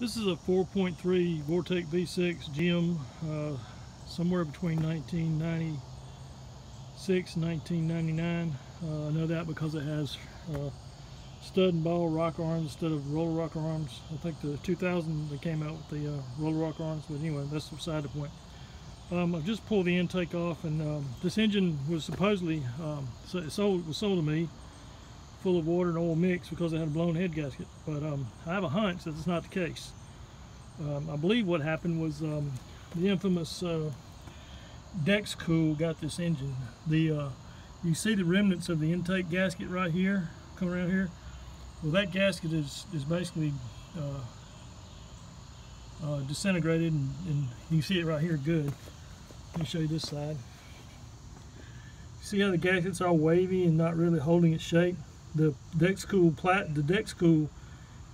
This is a 4.3 Vortec V6 GM, uh, somewhere between 1996 and 1999. Uh, I know that because it has uh, stud and ball rock arms instead of roller rock arms. I think the 2000 they came out with the uh, roller rock arms, but anyway, that's beside the point. Um, I've just pulled the intake off, and um, this engine was supposedly um, sold was sold to me full of water and oil mix because it had a blown head gasket. But um, I have a hunch that it's not the case. Um, I believe what happened was um, the infamous uh, Dexcool got this engine. The uh, You see the remnants of the intake gasket right here, come around here? Well, that gasket is, is basically uh, uh disintegrated and, and you can see it right here good. Let me show you this side. See how the gasket's all wavy and not really holding its shape? The Dexcool plat the Dexcool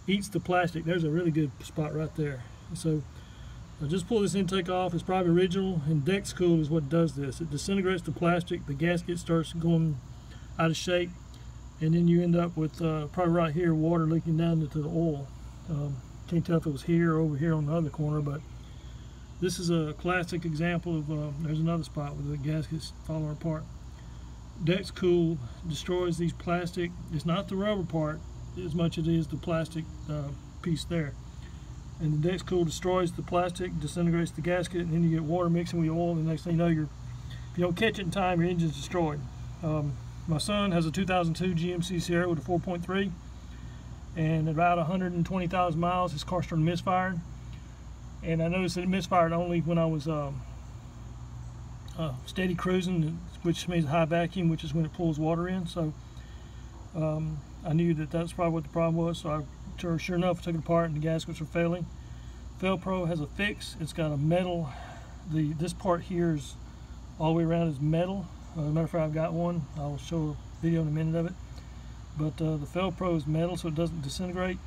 eats the plastic. There's a really good spot right there. So I just pull this intake off. It's probably original, and Dexcool is what does this. It disintegrates the plastic. The gasket starts going out of shape, and then you end up with uh, probably right here water leaking down into the oil. Um, can't tell if it was here or over here on the other corner, but this is a classic example of. Uh, there's another spot where the gasket's falling apart. Dexcool destroys these plastic. It's not the rubber part as much as it is the plastic uh, piece there. And the Dexcool destroys the plastic, disintegrates the gasket, and then you get water mixing with oil. And the next thing you know, you're, if you don't catch it in time, your engine's destroyed. Um, my son has a 2002 GMC Sierra with a 4.3, and about 120,000 miles, his car started misfiring. And I noticed that it misfired only when I was um, uh, steady cruising, which means high vacuum, which is when it pulls water in. So um, I knew that that's probably what the problem was. So I, sure enough, took it apart and the gaskets were failing. Fel-Pro has a fix. It's got a metal. The this part here is all the way around is metal. Uh, as a matter of fact, I've got one. I'll show a video in a minute of it. But uh, the Fel-Pro is metal, so it doesn't disintegrate.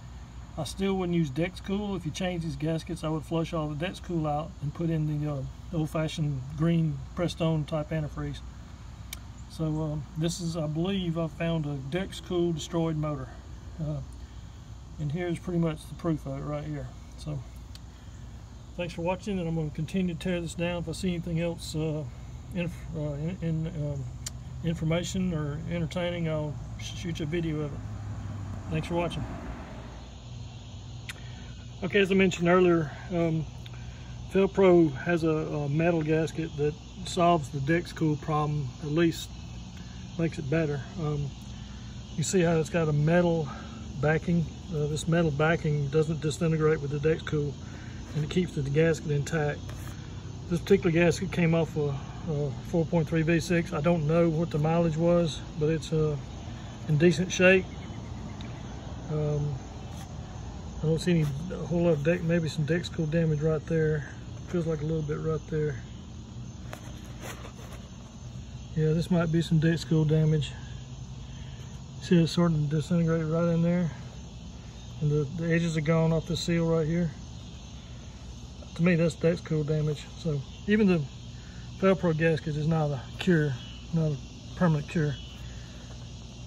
I still wouldn't use Dexcool. If you change these gaskets, I would flush all the Dexcool out and put in the uh, old-fashioned green Prestone type antifreeze. So um, this is, I believe, I found a Dexcool destroyed motor. Uh, and here's pretty much the proof of it right here. So thanks for watching, and I'm going to continue to tear this down. If I see anything else uh, in, uh, in, in um, information or entertaining, I'll shoot you a video of it. Thanks for watching. Okay, as I mentioned earlier, um, has a, a, metal gasket that solves the Dexcool problem, at least makes it better. Um, you see how it's got a metal backing. Uh, this metal backing doesn't disintegrate with the Dexcool and it keeps the gasket intact. This particular gasket came off a, a 4.3 V6. I don't know what the mileage was, but it's uh, in decent shape. Um, I don't see any whole lot of deck, maybe some Dexcool damage right there. Feels like a little bit right there. Yeah, this might be some Dexcool damage. See it's sort of disintegrated right in there. And the, the edges are gone off the seal right here. To me, that's Dexcool damage. So even the Fel-Pro gasket is not a cure, not a permanent cure.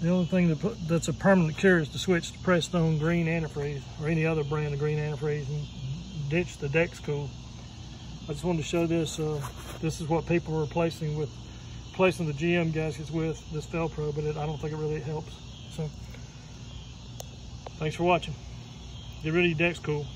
The only thing that put, that's a permanent cure is to switch to Prestone green antifreeze or any other brand of green antifreeze and ditch the Dexcool. I just wanted to show this. Uh, this is what people are replacing with, replacing the GM gaskets with this Fel-Pro, but it, I don't think it really helps. So, thanks for watching. Get rid of your Dexcool.